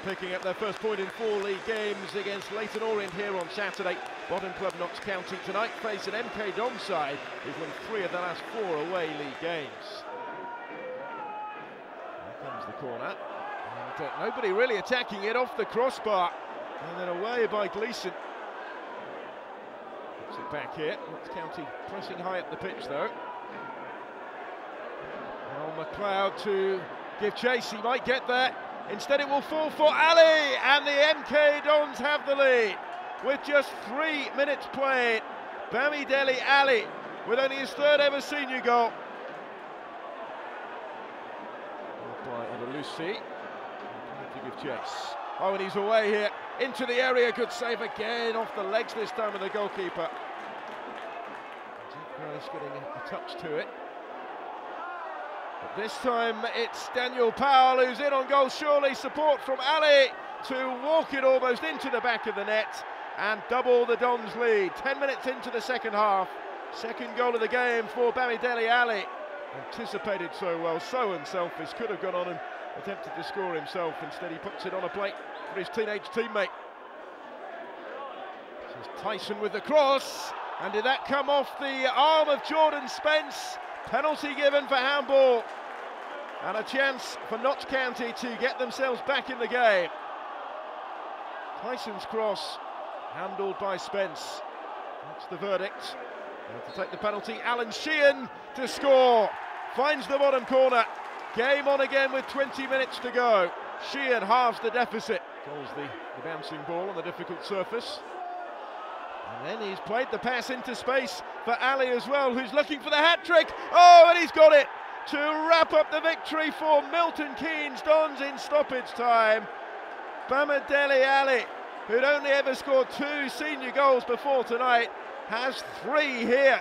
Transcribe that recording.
picking up their first point in four league games against Leyton Orient here on Saturday. Bottom club Notts County tonight face an MK Dons side who've won three of the last four away league games. Here comes the corner. And, uh, nobody really attacking it off the crossbar. And then away by Gleeson. Puts it back here. Notts County pressing high up the pitch though. Now McLeod to give chase. He might get there. Instead, it will fall for Alli, and the MK Dons have the lead with just three minutes played. Bamidele Alli with only his third ever senior goal. By Odelusi. To give chase. Oh, and he's away here into the area. Good save again off the legs this time of the goalkeeper. Price getting a touch to it. But this time it's Daniel Powell who's in on goal. Surely support from Alli to walk it almost into the back of the net and double the Dons lead. 10 minutes into the second half. Second goal of the game for Bamidele Alli. Anticipated so well, so unselfish. Could have gone on and attempted to score himself. Instead, he puts it on a plate for his teenage teammate. Tyson with the cross. And did that come off the arm of Jordan Spence? Penalty given for handball. And a chance for Notts County to get themselves back in the game. Tyson's cross, handled by Spence. That's the verdict. To take the penalty, Alan Sheehan to score. Finds the bottom corner. Game on again with 20 minutes to go. Sheehan halves the deficit. Goals the, the bouncing ball on the difficult surface. And then he's played the pass into space for Alli as well, who's looking for the hat trick. Oh, and he's got it to wrap up the victory for Milton Keynes Dons in stoppage time. Bamidele Alli, who'd only ever scored two senior goals before tonight, has three here